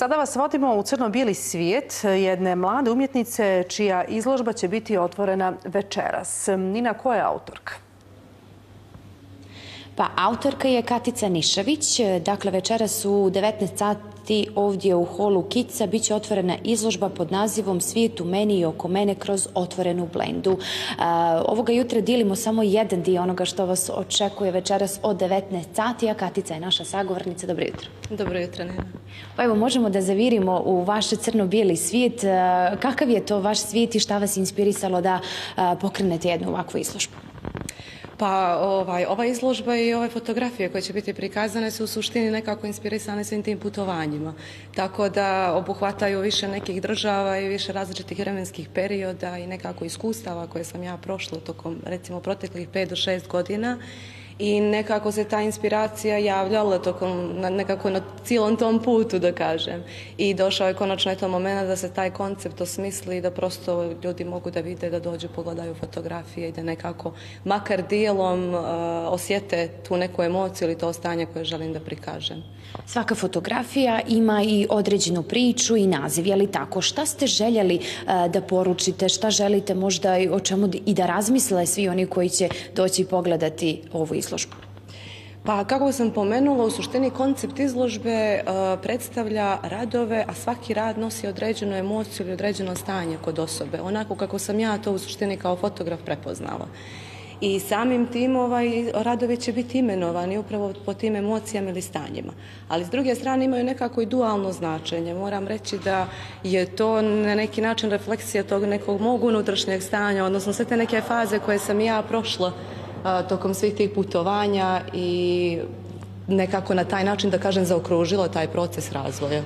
Sada vas vodimo u crno-bijeli svijet jedne mlade umjetnice čija izložba će biti otvorena večeras. Nina, ko je autorka? Pa autorka je Katica Nišavić. Dakle, večeras u 19 sati ovdje u holu Kica bit će otvorena izložba pod nazivom Svijet u meni i oko mene kroz otvorenu blendu. ovoga jutra dilimo samo jedan dio onoga što vas očekuje večeras od 19 sati, a Katica je naša sagovornica. Dobro jutro. Dobro jutro, Nena. Pa evo, možemo da zavirimo u vaš crno-bijeli svijet. Kakav je to vaš svijet i šta vas inspirisalo da pokrenete jednu ovakvu izložbu? Pa ovaj, ova izložba i ove fotografije koje će biti prikazane su u suštini nekako inspirisane svim tim putovanjima. Tako da obuhvataju više nekih država i više različitih vremenskih perioda i nekako iskustava koje sam ja prošla tokom recimo proteklih 5 do 6 godina i nekako se ta inspiracija javljala tokom, nekako na cijelom tom putu da kažem i došao je konačno je to moment da se taj koncept osmisli i da prosto ljudi mogu da vide da dođu pogledaju fotografije i da nekako makar dijelom uh, osjete tu neku emociju ili to stanje koje želim da prikažem. Svaka fotografija ima i određenu priču i naziv, je li tako? Šta ste željeli uh, da poručite, šta želite možda o čemu i da razmisle svi oni koji će doći pogledati ovu izložbu? Pa kako sam pomenula, u suštini koncept izložbe e, predstavlja radove, a svaki rad nosi određenu emociju ili određeno stanje kod osobe, onako kako sam ja to u suštini kao fotograf prepoznala. I samim tim ovaj, radovi će biti imenovani upravo po tim emocijama ili stanjima. Ali s druge strane imaju nekako i dualno značenje. Moram reći da je to na neki način refleksija tog nekog mog unutrašnjeg stanja, odnosno sve te neke faze koje sam ja prošla tokom svih tih putovanja i nekako na taj način, da kažem, zaokružilo taj proces razvoja.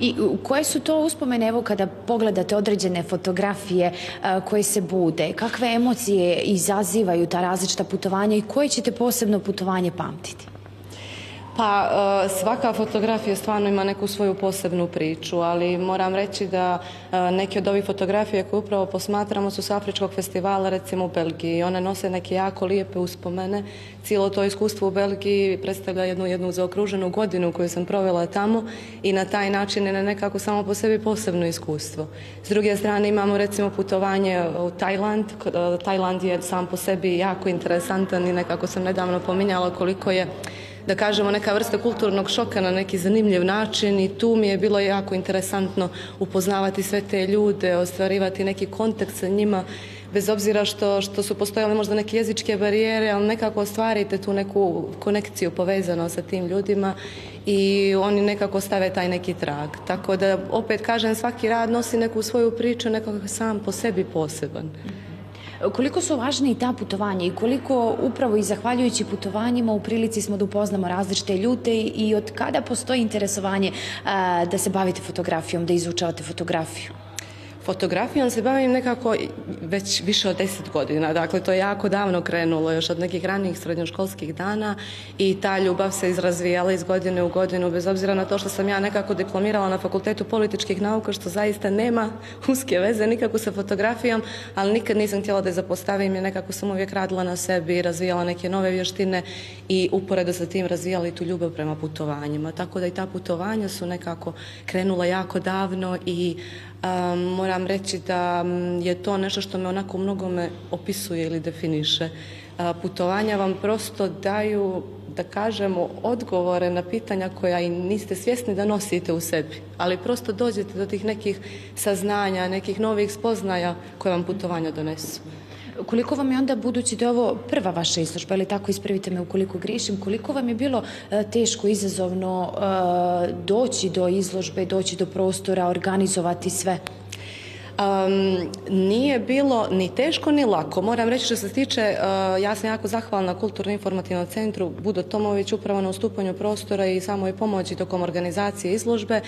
I koje su to uspomene, evo kada pogledate određene fotografije koje se bude, kakve emocije izazivaju ta različita putovanja i koje ćete posebno putovanje pamtiti? Pa e, svaka fotografija stvarno ima neku svoju posebnu priču, ali moram reći da e, neke od ovih fotografija koje upravo posmatramo su s Afričkog festivala recimo u Belgiji. One nose neke jako lijepe uspomene. Cijelo to iskustvo u Belgiji predstavlja jednu, jednu zaokruženu godinu koju sam provela tamo i na taj način je nekako samo po sebi posebno iskustvo. S druge strane imamo recimo putovanje u Tajland. E, Tajland je sam po sebi jako interesantan i nekako sam nedavno pominjala koliko je da kažemo neka vrsta kulturnog šoka na neki zanimljiv način i tu mi je bilo jako interesantno upoznavati sve te ljude, ostvarivati neki kontakt sa njima bez obzira što, što su postojale možda neke jezičke barijere, ali nekako ostvarite tu neku konekciju povezano sa tim ljudima i oni nekako stave taj neki trag. Tako da opet kažem svaki rad nosi neku svoju priču, nekako sam po sebi poseban. Koliko su važni ta putovanja i koliko upravo i zahvaljujući putovanjima u prilici smo da upoznamo različite ljute i od kada postoji interesovanje da se bavite fotografijom, da izučavate fotografiju? Fotografijom se bavim nekako već više od deset godina, dakle to je jako davno krenulo, još od nekih ranijih srednjoškolskih dana i ta ljubav se izrazvijala iz godine u godinu, bez obzira na to što sam ja nekako diplomirala na Fakultetu političkih nauka, što zaista nema uske veze nikako sa fotografijom, ali nikad nisam htjela da je zapostavim, jer nekako sam uvijek radila na sebi, razvijala neke nove vještine i uporedo sa tim razvijala i tu ljubav prema putovanjima. Tako da i ta putovanja su nekako krenula jako davno i moram reći da je to nešto što me onako mnogome opisuje ili definiše. Putovanja vam prosto daju, da kažemo, odgovore na pitanja koja i niste svjesni da nosite u sebi, ali prosto dođete do tih nekih saznanja, nekih novih spoznaja koje vam putovanja donesu. Koliko vam je onda, budući da je ovo prva vaša izložba, ili tako ispravite me ukoliko grišim, koliko vam je bilo e, teško, izazovno e, doći do izložbe, doći do prostora, organizovati sve? Nije bilo ni teško ni lako. Moram reći što se tiče, uh, ja sam jako zahvalna Kulturno-informativnom centru Budo Tomović upravo na ustupanju prostora i samoj pomoći tokom organizacije izložbe.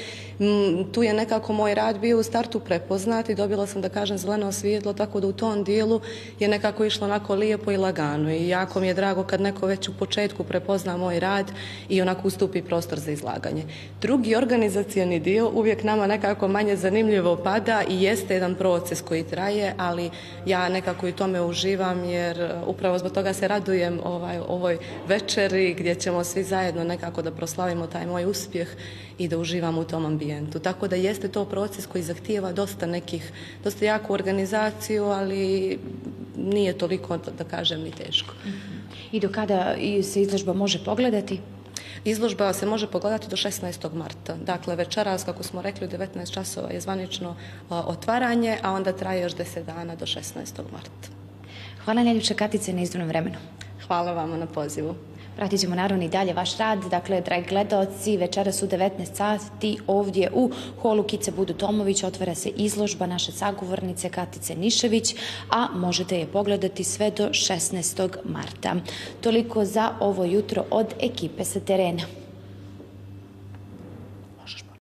tu je nekako moj rad bio u startu prepoznat i dobila sam da kažem zeleno svjetlo, tako da u tom dijelu je nekako išlo onako lijepo i lagano i jako mi je drago kad neko već u početku prepozna moj rad i onako ustupi prostor za izlaganje. Drugi organizacijani dio uvijek nama nekako manje zanimljivo pada i jeste jedan proces koji traje, ali ja nekako i tome uživam jer e, upravo zbog toga se radujem ovaj, ovoj večeri gdje ćemo svi zajedno nekako da proslavimo taj moj uspjeh i da uživamo u tom ambijentu. Tako da jeste to proces koji zahtijeva dosta nekih, dosta jaku organizaciju, ali nije toliko, da kažem, ni teško. I do kada se izložba može pogledati? Izložba se može pogledati do 16. marta. Dakle, večeras, kako smo rekli, 19 časova je zvanično otvaranje, a onda traje još 10 dana do 16. marta. Hvala najljepša Katice na izdvojnom vremenu. Hvala vama na pozivu. Pratit ćemo naravno i dalje vaš rad. Dakle, dragi gledalci, večeras u 19 sati ovdje u holu Kice Budu Tomović otvara se izložba naše sagovornice Katice Nišević, a možete je pogledati sve do 16. marta. Toliko za ovo jutro od ekipe sa terena.